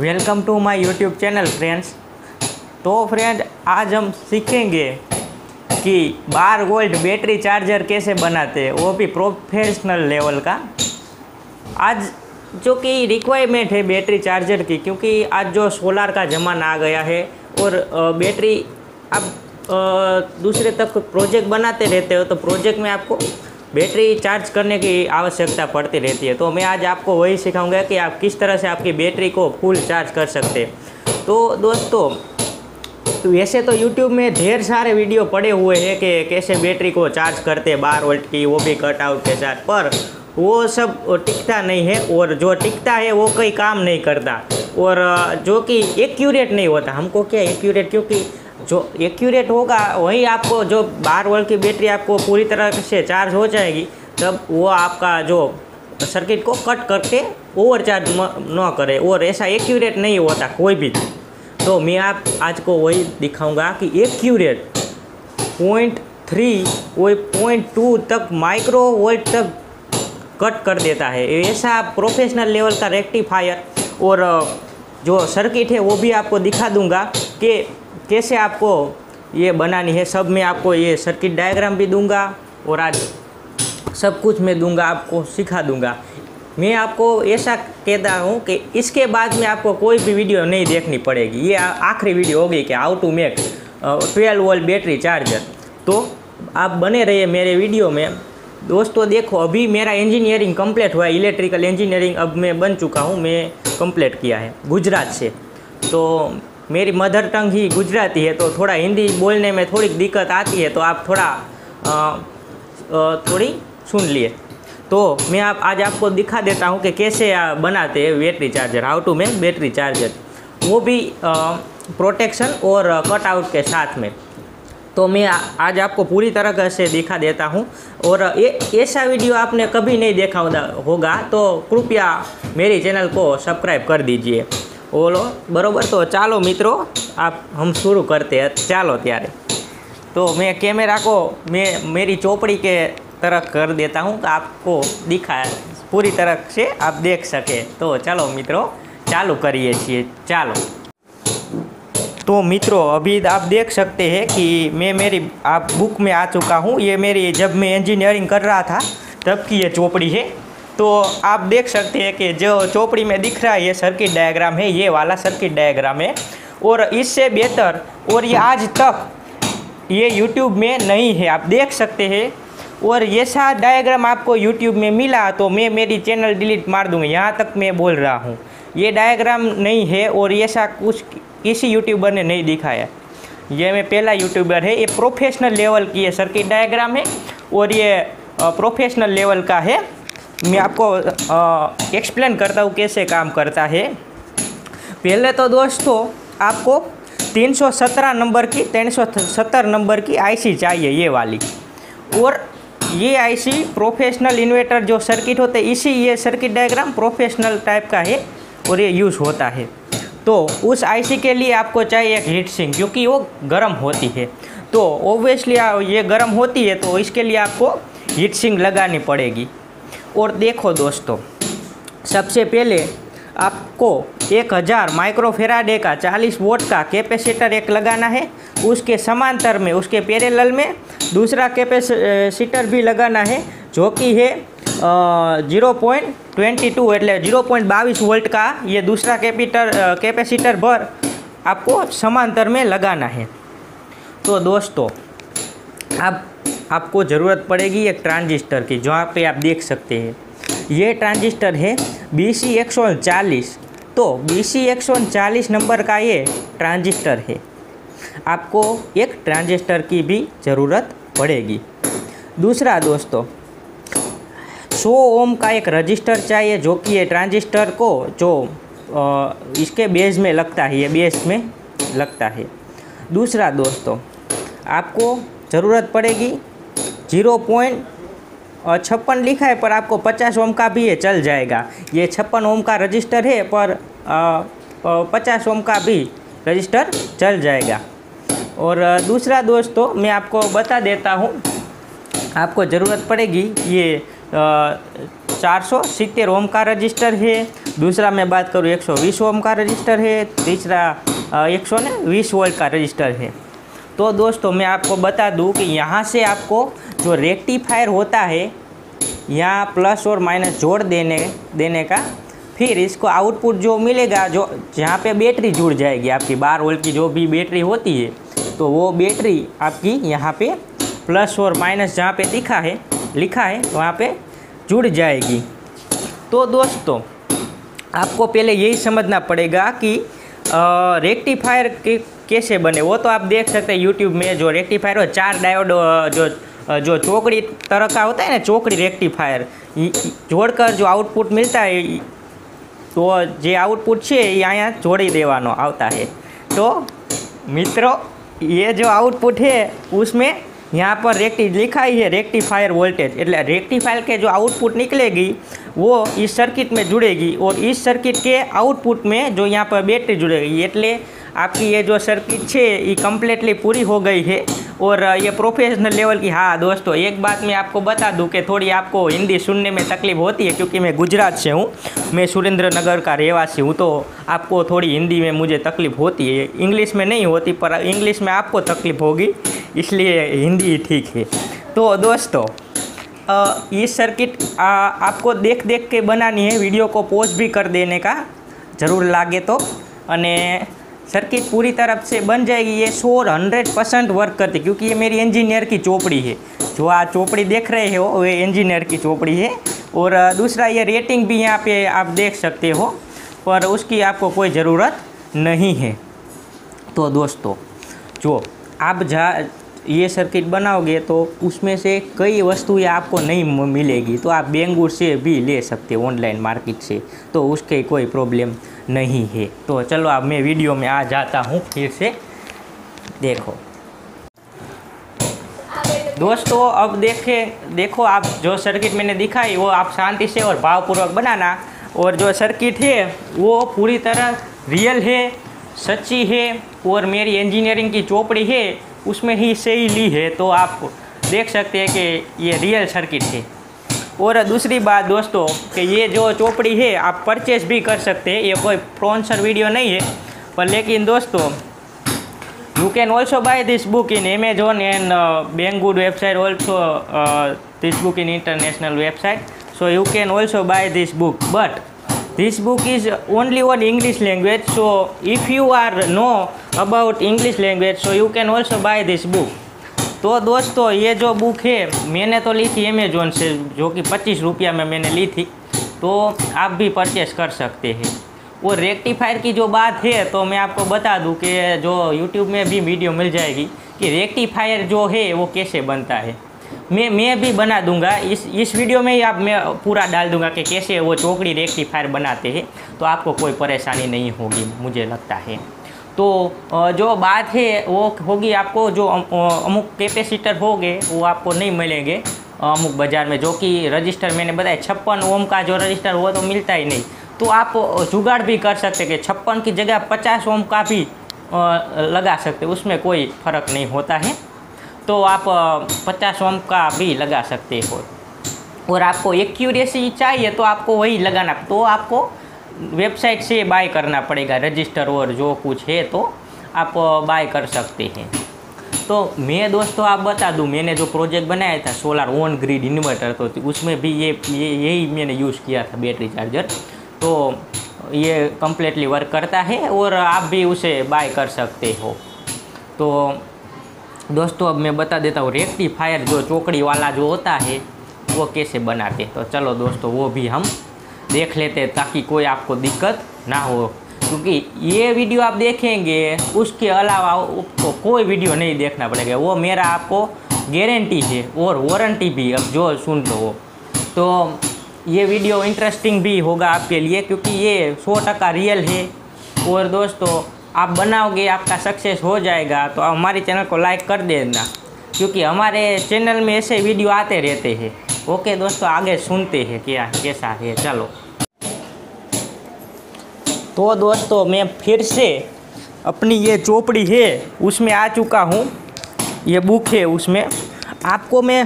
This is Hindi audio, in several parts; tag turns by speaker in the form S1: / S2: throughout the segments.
S1: Welcome to my YouTube channel friends तो फ्रेंड आज हम सीखेंगे कि बार वोल्ट बैटरी चार्जर कैसे बनाते हैं, वो भी प्रोफेशनल लेवल का। आज जो कि रिक्वायरमेंट है बैटरी चार्जर की, क्योंकि आज जो सोलार का ज़माना आ गया है और बैटरी आप दूसरे तक प्रोजेक्ट बनाते रहते हो तो प्रोजेक्ट में आपको बैटरी चार्ज करने की आवश्यकता पड़ती रहती है। तो मैं आज आपको वही सिखाऊँगा कि आप किस तरह से आपकी बैटरी को फुल चार्ज कर सकते तो दोस्तों तो वैसे तो YouTube में ढेर सारे वीडियो पड़े हुए हैं कि कैसे बैटरी को चार्ज करते बार वोल्ट की, वो भी कट आउट के साथ। पर वो सब टिकता नहीं है और जो टिकता है वो कोई काम नहीं करता। और जो कि एक्यूरेट नहीं होता। हमको क्या एक्यूरेट क्योंकि जो एक्यूरेट होगा, वही आपको जो बार वोल्ट की बैटरी आपको पूरी तरह से चार्ज हो जाएगी, तब वो आपका जो सर्किट को कट करके ओवर चार्ज न करे। और ऐसा एक्यूरेट नहीं होता, कोई भी। तो मैं आप, आज को वही दिखाऊँगा कि एक्यूरेट पॉइंट थ्री वही पॉइंट टू तक माइक्रो वोल्ट तक कट कर देता है। ऐसा प्रोफेशनल लेवल का रेक्टिफायर और, जो सर्किट है, वो भी आपको दिखा दूँगा कि कैसे आपको ये बनानी है, सब मैं आपको ये सर्किट डायग्राम भी दूँगा और आज सब कुछ मैं दूँगा, आपको सिखा दूँगा। मैं आपको ऐसा कहता हूँ कि इसके बाद में आपको कोई भी वीडियो नहीं देखनी पड़ेगी। ये आखिरी वीडियो होगी कि how to make twelve volt battery charger तो आप बने रहिए मेरे वीडियो में। दोस्तों, देखो, अभी मेरा इंजीनियरिंग कंप्लीट हुआ है इलेक्ट्रिकल इंजीनियरिंग अब मैं बन चुका हूँ, मैं कंप्लीट किया है, गुजरात से। तो मेरी मदर टंग ही गुजराती है तो थोड़ा हिंदी बोलने में थोड़ी दिक्कत आती है तो आप थोड़ा अ, अ, थोड़ी सुन लिए। तो मैं आप आज आपको दिखा देता हूँ कि कैसे बनाते हैं battery charger how to make battery charger. वो भी प्रोटेक्शन और कट आउट के साथ में। तो मैं आज आपको पूरी तरह से दिखा देता हूँ। और ये ऐसा वीडियो आपने कभी नहीं देखा होगा तो कृपया मेरी चैनल को सब्सक्राइब कर दीजिए। बोलो बरोबर तो चालो मित्रों आप हम शुरू करते हैं ચાલો ત્યારે तो मैं कैमरा को मैं मेरी चौपड़ी के तरह कर देता हूँ कि आपको दिखा पूरी तरह से आप देख सके तो चलो मित्रों चालू करिए છીએ ચાલો तो मित्रों अभी आप देख सकते हैं कि मैं मेरी आप बुक में आ चुका हूँ ये मेरी जब मैं इंजीनियरिंग कर रहा था तब की ये चौपड़ी है तो आप देख सकते हैं कि जो चौपड़ी में दिख रहा है, ये सर्किट डायग्राम है, ये वाला सर्किट डायग्राम है। और इससे बेहतर, और ये आज तक ये यूट्यूब में नहीं है, आप देख सकते हैं। और ये सा डायग्राम आपको यूट्यूब में मिला तो मैं मेरी चैनल डिलीट मार दूँगा। यहाँ तक मैं बोल रहा हूँ, ये डायग्राम नहीं है, और ऐसा कुछ किसी यूट्यूबर ने नहीं दिखाया। ये मैं पहला यूट्यूबर है, ये प्रोफेशनल लेवल की ये सर्किट डायग्राम है, और ये प्रोफेशनल लेवल का है। मैं आपको एक्सप्लेन करता हूँ कैसे काम करता है। पहले तो दोस्तों, आपको 317 नंबर की 370 नंबर की आईसी चाहिए ये वाली। और ये आईसी प्रोफेशनल इन्वर्टर जो सर्किट होते हैं इसी ये सर्किट डायग्राम प्रोफेशनल टाइप का है और ये यूज़ होता है। तो उस आईसी के लिए आपको चाहिए एक हीट सिंक क्योंकि वो गर्म होती है। तो ओब्वियसली ये गर्म होती है तो इसके लिए आपको हीट सिंक लगानी पड़ेगी। और देखो दोस्तों सबसे पहले आपको एक हज़ार माइक्रोफेराडे का 40 वोट का कैपेसिटर एक लगाना है उसके समांतर में उसके पैरेलल में दूसरा कैपेसिटर भी लगाना है जो कि है जीरो पॉइंट ट्वेंटी टू એટલે जीरो पॉइंट बाईस वोल्ट का ये दूसरा कैपिटर कैपेसिटर भर आपको समांतर में लगाना है तो दोस्तों अब आपको ज़रूरत पड़ेगी एक ट्रांजिस्टर की जहाँ पे आप देख सकते हैं। ये ट्रांजिस्टर है बी सी एक सौ चालीस तो बी सी एक सौ चालीस नंबर का ये ट्रांजिस्टर है। आपको एक ट्रांजिस्टर की भी ज़रूरत पड़ेगी। दूसरा दोस्तों 100 ओम का एक रजिस्टर चाहिए जो कि ये ट्रांजिस्टर को जो अ, इसके बेस में लगता है ये बेस में लगता है। दूसरा दोस्तों आपको ज़रूरत पड़ेगी ज़ीरो पॉइंट छप्पन लिखा है, पर आपको पचास ओम का भी ये चल जाएगा। ये छप्पन ओम का रजिस्टर है, पर पचास ओम का भी रजिस्टर चल जाएगा। और दूसरा दोस्तों, मैं आपको बता देता हूँ, आपको ज़रूरत पड़ेगी ये चार सौ सितर ओम का रजिस्टर है, दूसरा मैं बात करूँ एक सौ बीस ओम का रजिस्टर है, तीसरा एक सौ बीस वोल्ट का रजिस्टर है। तो दोस्तों, मैं आपको बता दूँ कि यहाँ से आपको जो रेक्टिफायर होता है, यहाँ प्लस और माइनस जोड़ देने देने का, फिर इसको आउटपुट जो मिलेगा, जो जहाँ पे बैटरी जुड़ जाएगी, आपकी बार वोल्ट की जो भी बैटरी होती है तो वो बैटरी आपकी यहाँ पे प्लस और माइनस जहाँ पे दिखा है, लिखा है, वहाँ पे जुड़ जाएगी। तो दोस्तों, आपको पहले यही समझना पड़ेगा कि रेक्टिफायर के कैसे बने वो तो आप देख सकते हैं यूट्यूब में जो रेक्टिफायर हो चार डायोड जो जो चौकड़ी तरह का होता है ना चौकड़ी रेक्टिफायर जोड़कर जो आउटपुट मिलता है तो જે આઉટપુટ છે એ અહીંયા જોડી દેવાનો આવતા है तो मित्रों ये जो आउटपुट है उसमें यहाँ पर रेक्टी लिखा ही है रेक्टिफायर वोल्टेज એટલે रेक्टिफायर के जो आउटपुट निकलेगी वो इस सर्किट में जुड़ेगी और इस सर्किट के आउटपुट में जो यहाँ पर बैटरी जुड़ेगी એટલે आपकी ये जो सर्किट है ये कम्प्लीटली पूरी हो गई है। और ये प्रोफेशनल लेवल की हाँ दोस्तों एक बात मैं आपको बता दूँ कि थोड़ी आपको हिंदी सुनने में तकलीफ़ होती है क्योंकि मैं गुजरात से हूँ। मैं सुरेंद्र नगर का रहवासी हूँ तो आपको थोड़ी हिंदी में मुझे तकलीफ़ होती है। इंग्लिश में नहीं होती पर इंग्लिश में आपको तकलीफ़ होगी इसलिए हिंदी ठीक है। तो दोस्तों ये सर्किट आ, आपको देख देख के बनानी है वीडियो को पोस्ट भी कर देने का। ज़रूर लागे तो। अने सर्किट पूरी तरफ़ से बन जाएगी, ये शोर हंड्रेड परसेंट वर्क करती क्योंकि ये मेरी इंजीनियर की चोपड़ी है। जो आ चोपड़ी देख रहे हो, वो इंजीनियर की चोपड़ी है। और दूसरा ये रेटिंग भी यहाँ पे आप देख सकते हो, पर उसकी आपको कोई ज़रूरत नहीं है। तो दोस्तों, जो आप जहाँ ये सर्किट बनाओगे तो उसमें से कई वस्तुएँ आपको नहीं मिलेगी। तो आप बेंगूर से भी ले सकते हो ऑनलाइन मार्केट से। तो उसके कोई प्रॉब्लम नहीं है। तो चलो अब मैं वीडियो में आ जाता हूँ, फिर से देखो। दोस्तों, अब देखे, देखो आप जो सर्किट मैंने दिखाई, वो आप शांति से और भावपूर्वक बनाना। और जो सर्किट है, वो पूरी तरह रियल है, सच्ची है, और मेरी इंजीनियरिंग की चोपड़ी है, उसमें ही से ही। ली है तो आप देख सकते हैं कि ये रियल सर्किट है। और दूसरी बात दोस्तों, कि ये जो चोपड़ी है, आप परचेस भी कर सकते हैं। ये कोई स्पॉन्सर वीडियो नहीं है। पर लेकिन दोस्तों you can also buy this book in Amazon and Banggood website also this book in international website so you can also buy this book but this book is only on english language. So, if you are know about english language, so you can also buy this book. तो दोस्तों ये जो बुक है मैंने तो ली थी अमेजोन से जो कि पच्चीस रुपया में मैंने ली थी तो आप भी परचेस कर सकते हैं वो रेक्टिफायर की जो बात है तो मैं आपको बता दूँ कि जो यूट्यूब में भी वीडियो मिल जाएगी कि रेक्टिफायर जो है वो कैसे बनता है मैं मैं भी बना दूँगा इस इस वीडियो में ही आप मैं पूरा डाल दूँगा कि कैसे वो चौकड़ी रेक्टिफायर बनाते हैं तो आपको कोई परेशानी नहीं होगी मुझे लगता है तो जो बात है, वो होगी आपको जो अमुक कैपेसिटर होंगे, वो आपको नहीं मिलेंगे अमुक बाज़ार में। जो कि रजिस्टर मैंने बताया, छप्पन ओम का जो रजिस्टर वो तो मिलता ही नहीं। तो आप जुगाड़ भी कर सकते कि छप्पन की जगह पचास ओम का भी लगा सकते उसमें कोई फ़र्क नहीं होता है। तो आप पचास ओम का भी लगा सकते हो। और आपको एक्यूरेसी चाहिए तो आपको वही लगाना। तो आपको वेबसाइट से बाय करना पड़ेगा रजिस्टर और जो कुछ है तो आप बाय कर सकते हैं। तो मैं दोस्तों आप बता दूँ, मैंने जो प्रोजेक्ट बनाया था सोलर ऑन ग्रिड इन्वर्टर तो उसमें भी ये ये, यही मैंने यूज़ किया था बैटरी चार्जर तो ये कम्प्लीटली वर्क करता है और आप भी उसे बाय कर सकते हो। तो दोस्तों अब मैं बता देता हूँ रेक्टिफायर जो चौकड़ी वाला जो होता है, वो कैसे बनाते तो चलो दोस्तों, वो भी हम देख लेते ताकि कोई आपको दिक्कत ना हो। क्योंकि ये वीडियो आप देखेंगे, उसके अलावा आपको कोई वीडियो नहीं देखना पड़ेगा। वो मेरा आपको गारंटी है और वारंटी भी, अब जो सुन लो। तो ये वीडियो इंटरेस्टिंग भी होगा आपके लिए, क्योंकि ये सौ टका रियल है। और दोस्तों, आप बनाओगे, आपका सक्सेस हो जाएगा तो हमारे चैनल को लाइक कर देना। क्योंकि हमारे चैनल में ऐसे वीडियो आते रहते हैं। ओके दोस्तों, आगे सुनते हैं क्या, कैसा है, चलो। तो दोस्तों, मैं फिर से अपनी ये चोपड़ी है, उसमें आ चुका हूँ। ये बुक है उसमें। आपको मैं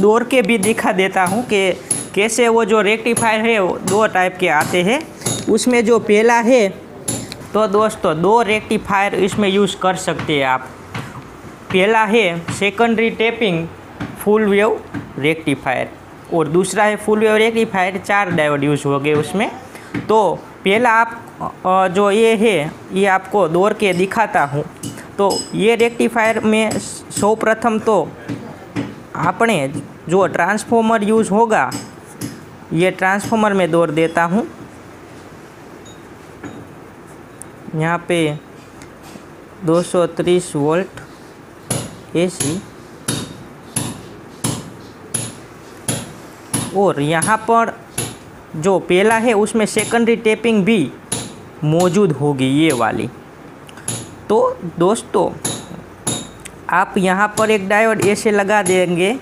S1: दौड़ के भी दिखा देता हूँ कि कैसे वो जो रेक्टिफायर है, वो दो टाइप के आते हैं। उसमें जो पहला है तो दोस्तों, दो रेक्टिफायर इसमें यूज़ कर सकते हैं आप। पहला है secondary tapping full wave rectifier और दूसरा है फुल वेव रेक्टिफायर चार डायोड यूज़ हो गए उसमें। तो पहला आप जो ये है, ये आपको दौड़ के दिखाता हूँ। तो ये रेक्टिफायर में सौ प्रथम तो आपने जो ट्रांसफॉर्मर यूज़ होगा, ये ट्रांसफॉर्मर में दौड़ देता हूँ। यहाँ पे 230 वोल्ट एसी। और यहाँ पर जो पहला है, उसमें सेकेंडरी टेपिंग भी मौजूद होगी ये वाली। तो दोस्तों, आप यहाँ पर एक डायोड ऐसे लगा देंगे।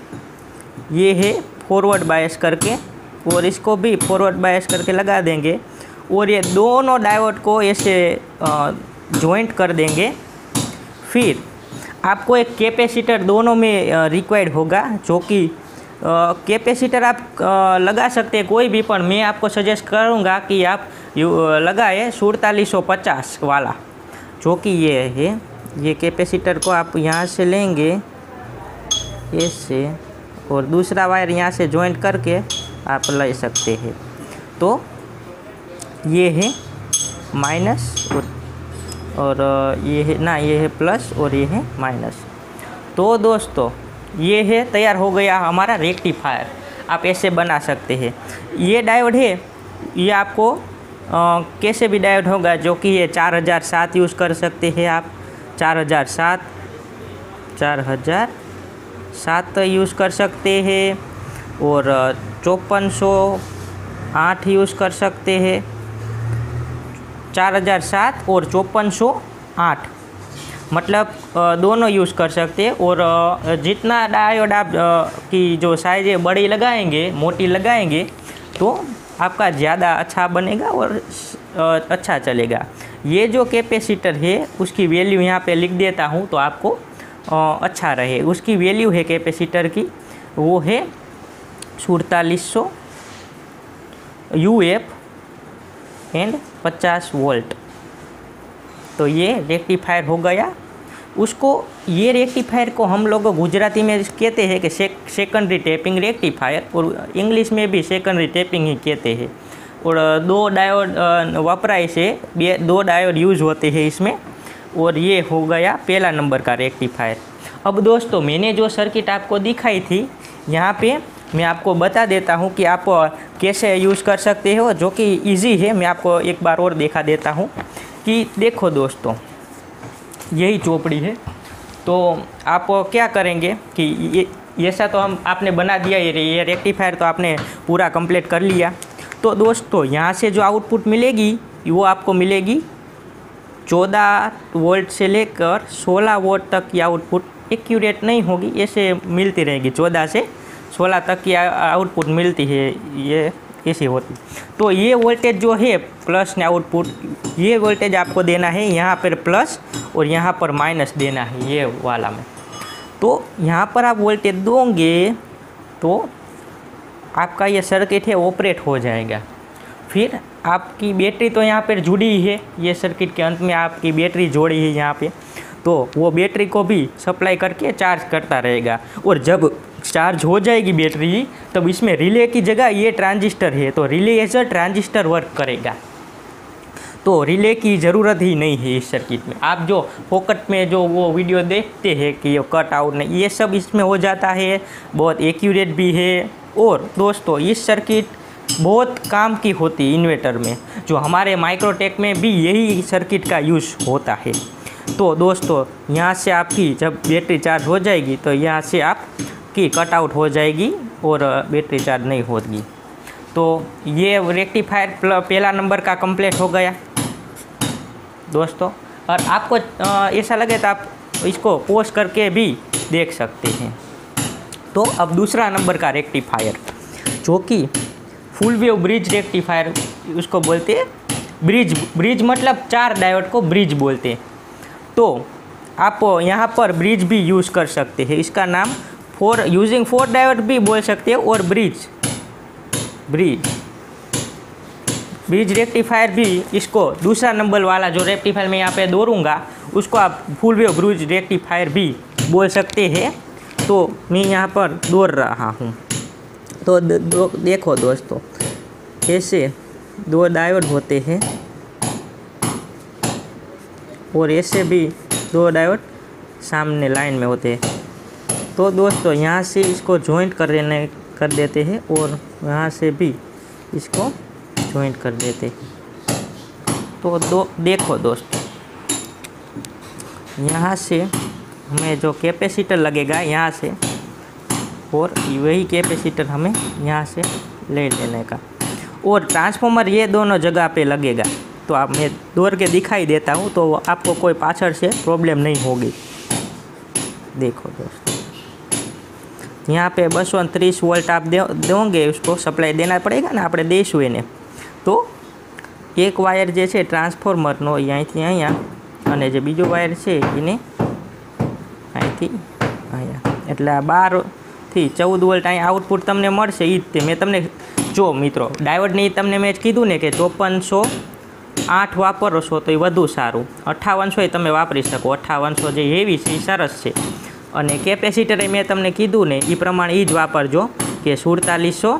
S1: ये है फॉरवर्ड बायस करके, और इसको भी फॉरवर्ड बायस करके लगा देंगे। और ये दोनों डायोड को ऐसे जॉइंट कर देंगे। फिर आपको एक कैपेसिटर दोनों में रिक्वायर्ड होगा, जो कि कैपेसिटर आप लगा सकते हैं कोई भी पर मैं आपको सजेस्ट करूँगा कि आप लगाए सुड़तालीस सौ पचास वाला जो कि ये है। ये कैपेसिटर को आप यहाँ से लेंगे ऐसे और दूसरा वायर यहाँ से ज्वाइंट करके आप ले सकते हैं। तो ये है माइनस और, और ये है ना ये है प्लस और ये है माइनस तो दोस्तों ये है तैयार हो गया हमारा रेक्टिफायर। आप ऐसे बना सकते हैं। ये डायोड है ये आपको आ, कैसे भी डायोड होगा जो कि ये चार हज़ार सात यूज़ कर सकते हैं आप। चार हज़ार सात चार हज़ार सात यूज़ कर सकते हैं और चौपन सौ आठ यूज़ कर सकते हैं। चार हज़ार सात और चौपन सौ आठ। मतलब दोनों यूज़ कर सकते हैं और जितना डायोड आप की जो साइज़ बड़ी लगाएँगे, मोटी लगाएँगे तो आपका ज़्यादा अच्छा बनेगा और अच्छा चलेगा। ये जो कैपेसिटर है, उसकी वैल्यू यहाँ पे लिख देता हूँ तो आपको अच्छा रहे। उसकी वैल्यू है कैपेसिटर की, वो है सुड़तालीस सौ यू एफ़ एंड पचास वोल्ट तो ये रेक्टिफायर हो गया। उसको, ये रेक्टिफायर को हम लोग गुजराती में कहते हैं कि सेकेंडरी टेपिंग रेक्टिफायर और इंग्लिश में भी सेकेंडरी टेपिंग ही कहते हैं। और दो डायोड वपराए से दो डायोड यूज़ होते हैं इसमें। और ये हो गया पहला नंबर का रेक्टिफायर अब दोस्तों, मैंने जो सर्किट आपको दिखाई थी, यहाँ पे मैं आपको बता देता हूँ कि आप कैसे यूज़ कर सकते हो, जो कि इजी है। मैं आपको एक बार और देखा देता हूँ। कि देखो दोस्तों, यही चोपड़ी है। तो आप क्या करेंगे कि ये, ऐसा तो हम, आपने बना दिया ये ये रेक्टिफायर तो आपने पूरा कंप्लीट कर लिया। तो दोस्तों, यहाँ से जो आउटपुट मिलेगी, वो आपको मिलेगी चौदह वोल्ट से लेकर सोलह वोल्ट तक की आउटपुट एक्यूरेट नहीं होगी, ऐसे मिलती रहेगी चौदह से सोलह तक की आउटपुट मिलती है, ये कैसी होती तो ये वोल्टेज जो है प्लस ने आउटपुट ये वोल्टेज आपको देना है यहाँ पर प्लस और यहाँ पर माइनस देना है ये वाला में। तो यहाँ पर आप वोल्टेज दोगे तो आपका ये सर्किट है ऑपरेट हो जाएगा। फिर आपकी बैटरी तो यहाँ पर जुड़ी ही है, ये सर्किट के अंत में आपकी बैटरी जोड़ी है यहाँ पे। तो वो बैटरी को भी सप्लाई करके चार्ज करता रहेगा। और जब चार्ज हो जाएगी बैटरी तब इसमें रिले की जगह ये ट्रांजिस्टर है तो relay as a transistor work करेगा। तो रिले की ज़रूरत ही नहीं है इस सर्किट में। आप जो फोकट में जो वो वीडियो देखते हैं कि ये कट आउट नहीं, ये सब इसमें हो जाता है, बहुत एक्यूरेट भी है। और दोस्तों, इस सर्किट बहुत काम की होती इन्वर्टर में, जो हमारे माइक्रोटेक में भी यही सर्किट का यूज़ होता है। तो दोस्तों, यहाँ से आपकी जब बैटरी चार्ज हो जाएगी तो यहाँ से आप की कट आउट हो जाएगी और बैटरी चार्ज नहीं होगी। तो ये रेक्टिफायर पहला नंबर का कंप्लीट हो गया। दोस्तों, और आपको ऐसा लगे तो आप इसको पोस्ट करके भी देख सकते हैं। तो अब दूसरा नंबर का रेक्टिफायर जो कि फुल वेव ब्रिज रेक्टिफायर उसको बोलते हैं। ब्रिज ब्रिज मतलब चार डायोड को ब्रिज बोलते हैं। तो आप यहाँ पर ब्रिज भी यूज़ कर सकते हैं। इसका नाम फोर यूजिंग फोर डायोड भी बोल सकते हैं और ब्रिज ब्रिज ब्रिज रेक्टिफायर भी इसको दूसरा नंबर वाला जो रेक्टिफायर मैं यहाँ पे दौड़ूँगा उसको आप फुल वेव ब्रिज रेक्टिफायर भी बोल सकते हैं। तो मैं यहाँ पर दौड़ रहा हूँ। तो द- दो, देखो दोस्तों ऐसे दो डायोड होते हैं और ऐसे भी दो डायोड सामने लाइन में होते हैं। तो दोस्तों, यहाँ से इसको जॉइंट कर देने कर देते हैं और यहाँ से भी इसको जॉइंट कर देते हैं। तो दो, देखो दोस्तों, यहाँ से हमें जो कैपेसिटर लगेगा यहाँ से, और वही कैपेसिटर हमें यहाँ से ले लेने का। और ट्रांसफॉर्मर ये दोनों जगह पे लगेगा तो आप मैं दौड़ के दिखाई देता हूँ तो आपको कोई पाछड़ से प्रॉब्लम नहीं होगी। देखो दोस्तों। यहाँ पे बसो ત્રીસ વોલ્ટ आप दे दोगे उसको સપ્લાય દેના પડેગા ને આપણે દઈશું એને તો એક વાયર જે છે ટ્રાન્સફોર્મરનો એ અહીંથી અહીંયા અને જે બીજો વાયર છે એને અહીંથી અહીંયા એટલે આ બારથી ચૌદ વોલ્ટ અહીંયા આઉટપુટ તમને મળશે એ જ તે મેં તમને જો મિત્રો ડાયોડની તમને મેં કીધું ને કે ચોપનસો આઠ વાપરો છો તો એ વધુ સારું અઠ્ઠાવનસો એ તમે વાપરી શકો અઠ્ઠાવનસો જે હેવી છે એ સરસ છે અને કેપેસિટર મેં તમને કીધું ને એ પ્રમાણે એ જ વાપરજો કે સુડતાલીસો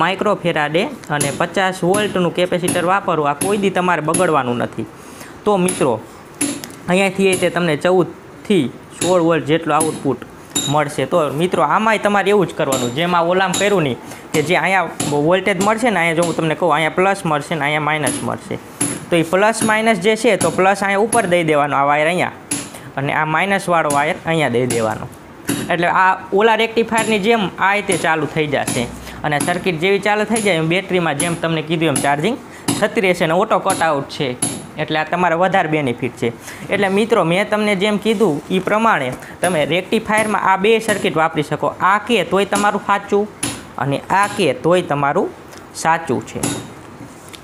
S1: માઇક્રોફેરાડે અને પચાસ વોલ્ટનું કેપેસિટર વાપરવું આ કોઈ દી તમારે બગડવાનું નથી. તો મિત્રો, અહીંયાથી એ તે તમને ચૌદથી સોળ વોલ્ટ જેટલું આઉટપુટ મળશે. તો મિત્રો, આમાંય તમારે એવું જ કરવાનું. જેમ આ ઓલામ કર્યું નહીં કે જે અહીંયા વોલ્ટેજ મળશે ને, અહીંયા જો હું તમને કહું, અહીંયા પ્લસ મળશે ને, અહીંયા માઇનસ મળશે. તો એ પ્લસ માઇનસ જે છે, તો પ્લસ અહીંયા ઉપર દઈ દેવાનો આ વાયર અહીંયા. અને આ માઇનસવાળો વાયર અહીંયા દઈ દેવાનો. એટલે આ ઓલા રેક્ટિફાયરની જેમ આ રીતે ચાલુ થઈ જશે. અને સર્કિટ જેવી ચાલુ થઈ જાય એમ બેટરીમાં જેમ તમને કીધું એમ ચાર્જિંગ થતી રહેશે અને ઓટો કટઆઉટ છે. એટલે આ તમારે વધારે બેનિફિટ છે. એટલે મિત્રો, મેં તમને જેમ કીધું એ પ્રમાણે તમે રેક્ટિફાયરમાં આ બે સર્કિટ વાપરી શકો. આ કે તોય તમારું સાચું અને આ કે તોય તમારું સાચું છે.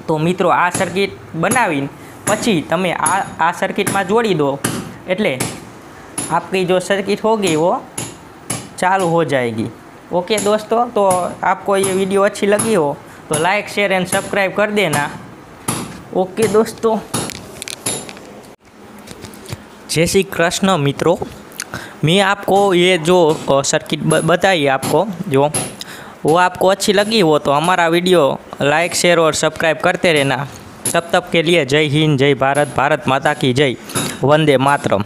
S1: તો મિત્રો, આ સર્કિટ બનાવીને પછી તમે આ આ સર્કિટમાં જોડી દો. એટલે आपकी जो सर्किट होगी वो चालू हो जाएगी ओके दोस्तों तो आपको ये वीडियो अच्छी लगी हो तो लाइक शेयर एंड सब्सक्राइब कर देना ओके दोस्तों जय श्री कृष्ण मित्रों मैं आपको ये जो अ, सर्किट ब- बताई आपको जो वो आपको अच्छी लगी हो तो हमारा वीडियो लाइक शेयर और सब्सक्राइब करते रहना तब तक के लिए जय हिंद जय भारत भारत माता की जय वंदे मातरम।